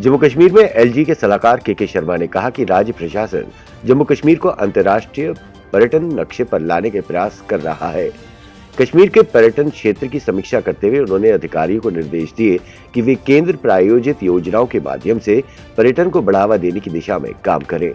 जम्मू कश्मीर में एलजी के सलाहकार के के शर्मा ने कहा कि राज्य प्रशासन जम्मू कश्मीर को अंतर्राष्ट्रीय पर्यटन नक्शे पर लाने के प्रयास कर रहा है। कश्मीर के पर्यटन क्षेत्र की समीक्षा करते हुए उन्होंने अधिकारियों को निर्देश दिए कि वे केंद्र प्रायोजित योजनाओं के माध्यम से पर्यटन को बढ़ावा देने की दिशा में काम करें।